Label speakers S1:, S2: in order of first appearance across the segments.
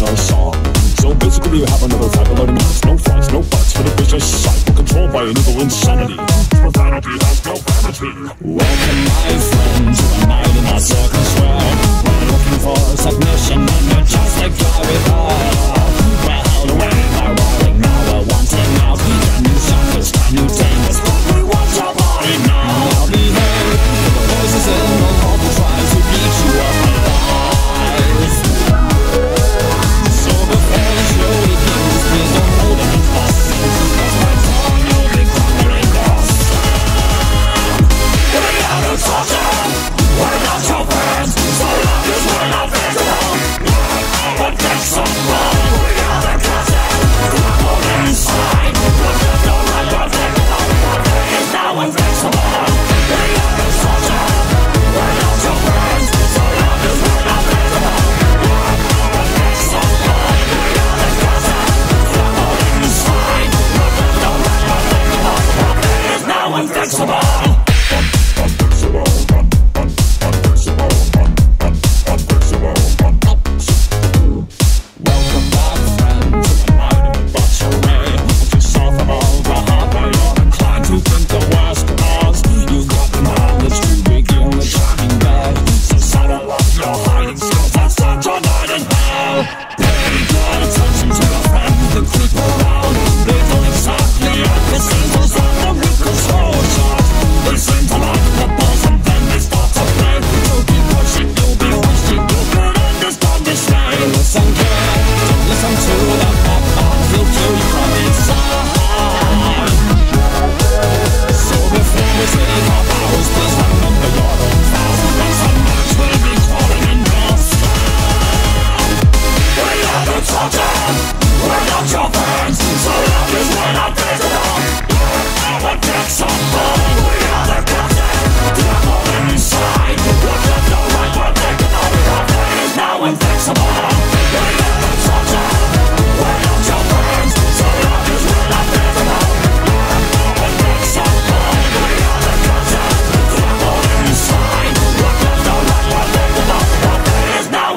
S1: original song. So basically, you have another type of minutes. No flights, no bites for the vicious cycle controlled by an evil insanity. Profanity has no vanity. Welcome, my friend, to a night in our circus where we're looking for a impossible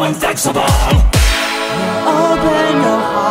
S1: inflexible. Open your heart.